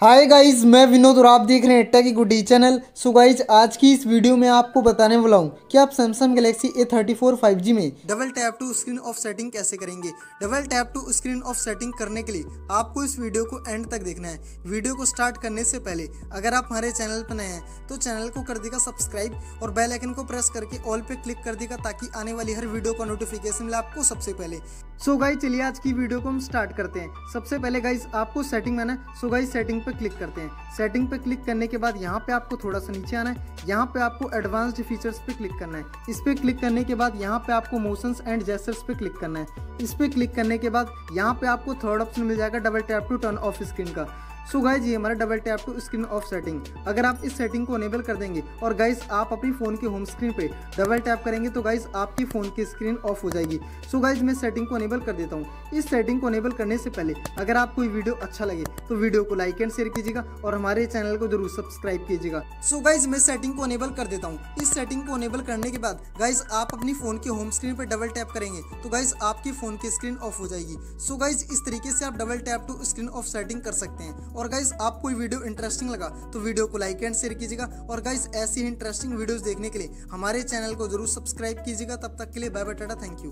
Hi guys मैं विनोद और आप देख रहे हैं tech Gudi channel so guys आज की इस वीडियो में आपको बताने वाला हूँ कि आप Samsung Galaxy A thirty four five G में double tap to screen off setting कैसे करेंगे? Double tap to screen off setting करने के लिए आपको इस वीडियो को एंड तक देखना है। वीडियो को स्टार्ट करने से पहले, अगर आप हमारे चैनल पर नए हैं तो चैनल को कर देगा सब्सक्राइब और बेलाइकन को प्रेस करके ऑल पे क्लिक कर देगा ताकि आने वाली हर वीडियो का नोटिफिकेशन मिले आपको सबसे पहले। सो गाई चलिए आज की वीडियो को हम स्टार्ट करते हैं। सबसे पहले गाइज़ आपको सेटिंग में ना सो गाई सेटिंग पे क्लिक करते हैं। सेटिंग पे क्लिक करने के बाद यहाँ पे आपको थोड़ा सा नीचे आना है। यहाँ पे आपको एडवांस्ड फीचर्स पे क्लिक करना है। इस पर क्लिक करने के बाद यहाँ पे आपको मोशंस एंड जेस्टर्स पे क्लिक करना है। इस पर क्लिक करने के बाद यहाँ पे आपको थर्ड ऑप्शन मिल जाएगा double tap to turn off screen का। सो गाइज़ ये हमारा double tap to screen off setting अगर आप इस सेटिंग को अनेबल कर देंगे और गाइज़ आप अपनी फ़ोन के होम स्क्रीन पे डबल टैप करेंगे तो गाइज़ आपकी फ़ोन की स्क्रीन ऑफ़ हो जाएगी. सो गाइज़ मैं सेटिंग को अनेबल कर देता हूँ. इस सेटिंग को अनेबल करने से पहले अगर आप कोई वीडियो अच्छा लगे तो वीडियो को लाइक एंड शेयर कीजिएगा और हमारे चैनल को ज़रूर सब्सक्राइब कीजिएगा. सो गाइज़ मैं सेटिंग को अनेबल कर देता हूँ. इस सेटिंग को अनेबल करने के बाद गाइज़ आप अपनी फ़ोन के होम स्क्रीन पर डबल टैप करेंगे तो गाइज़ आपकी फ़ोन की स्क्रीन ऑफ़ हो जाएगी. सो गाइज़ इस तरीके से आप double tap to screen off setting कर सकते हैं. और गाइज़ आपको वीडियो इंटरेस्टिंग लगा तो वीडियो को लाइक एंड शेयर कीजिएगा। और गाइज़ ऐसी इंटरेस्टिंग वीडियोस देखने के लिए हमारे चैनल को ज़रूर सब्सक्राइब कीजिएगा। तब तक के लिए bye bye tata thank you